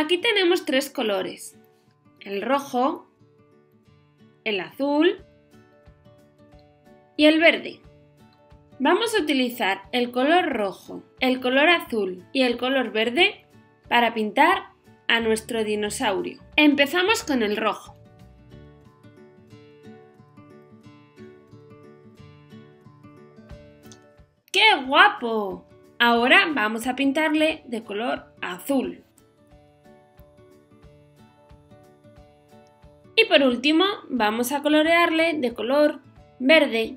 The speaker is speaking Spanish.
Aquí tenemos tres colores, el rojo, el azul y el verde. Vamos a utilizar el color rojo, el color azul y el color verde para pintar a nuestro dinosaurio. Empezamos con el rojo. ¡Qué guapo! Ahora vamos a pintarle de color azul. Por último vamos a colorearle de color verde.